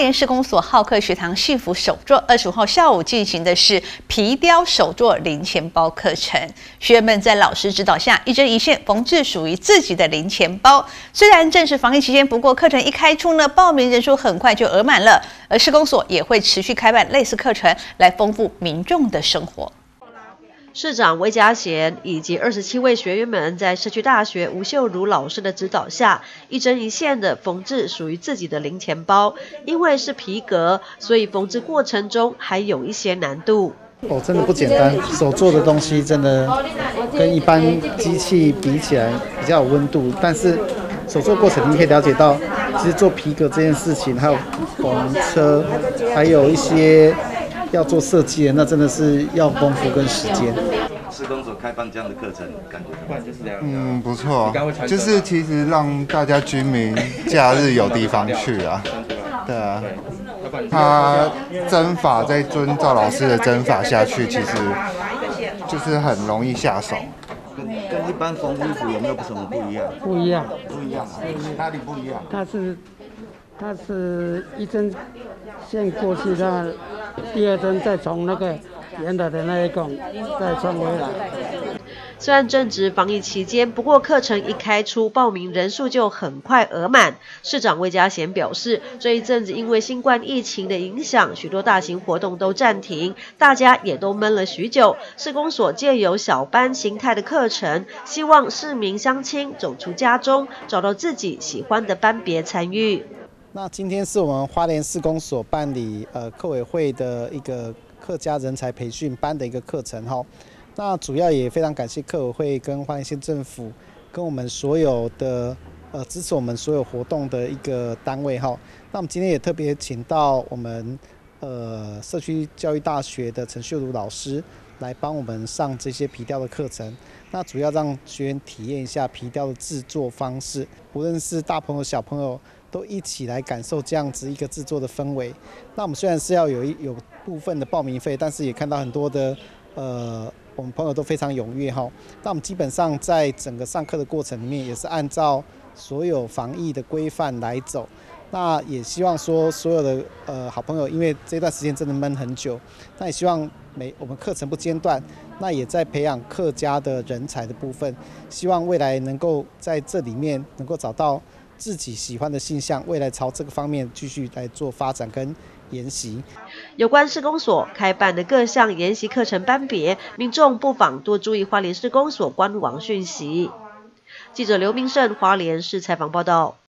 莲市公所好客学堂幸福手作，二十五号下午进行的是皮雕手作零钱包课程。学员们在老师指导下，一针一线缝制属于自己的零钱包。虽然正是防疫期间，不过课程一开出呢，报名人数很快就额满了。而市公所也会持续开办类似课程，来丰富民众的生活。市长魏家贤以及二十七位学员们，在社区大学吴秀如老师的指导下，一针一线的缝制属于自己的零钱包。因为是皮革，所以缝制过程中还有一些难度。哦，真的不简单，手做的东西真的跟一般机器比起来比较有温度。但是手做过程，你可以了解到，其实做皮革这件事情，还有缝车，还有一些。要做设计的，那真的是要功夫跟时间。施工所开办这样的课程，感觉不然就是这样。嗯，不错，就是其实让大家居民假日有地方去啊。对啊，他针法在遵照老师的针法下去，其实就是很容易下手。跟跟一般缝衣服有没有什么不一样？不一样，不一样啊，哪里不一样？它是。它是一针线过去，它第二针再从那个原来的那一孔再穿回来。虽然正值防疫期间，不过课程一开出，报名人数就很快额满。市长魏家贤表示，这一阵子因为新冠疫情的影响，许多大型活动都暂停，大家也都闷了许久。市公所借由小班形态的课程，希望市民乡亲走出家中，找到自己喜欢的班别参与。那今天是我们花莲市公所办理呃客委会的一个客家人才培训班的一个课程哈。那主要也非常感谢客委会跟花莲县政府跟我们所有的呃支持我们所有活动的一个单位哈。那我们今天也特别请到我们呃社区教育大学的陈秀茹老师来帮我们上这些皮雕的课程。那主要让学员体验一下皮雕的制作方式，无论是大朋友小朋友。都一起来感受这样子一个制作的氛围。那我们虽然是要有一有部分的报名费，但是也看到很多的呃，我们朋友都非常踊跃哈。那我们基本上在整个上课的过程里面，也是按照所有防疫的规范来走。那也希望说所有的呃好朋友，因为这段时间真的闷很久，那也希望每我们课程不间断，那也在培养客家的人才的部分，希望未来能够在这里面能够找到。自己喜欢的性向，未来朝这个方面继续来做发展跟研习。有关施工所开办的各项研习课程班别，民众不妨多注意花莲施工所官网讯息。记者刘明胜，花莲市采访报道。